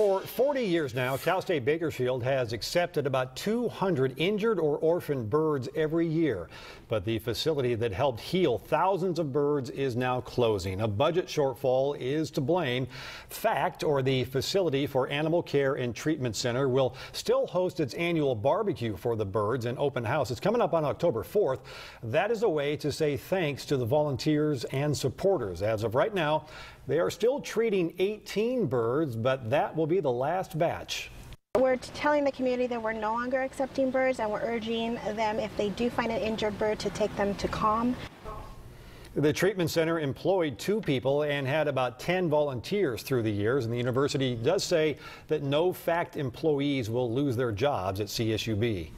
For 40 years now, Cal State Bakersfield has accepted about 200 injured or orphaned birds every year. But the facility that helped heal thousands of birds is now closing. A budget shortfall is to blame. FACT, or the Facility for Animal Care and Treatment Center, will still host its annual barbecue for the birds and open house. It's coming up on October 4th. That is a way to say thanks to the volunteers and supporters. As of right now, they are still treating 18 birds, but that will be the last batch. We're telling the community that we're no longer accepting birds and we're urging them, if they do find an injured bird, to take them to CALM. The treatment center employed two people and had about 10 volunteers through the years, and the university does say that no FACT employees will lose their jobs at CSUB.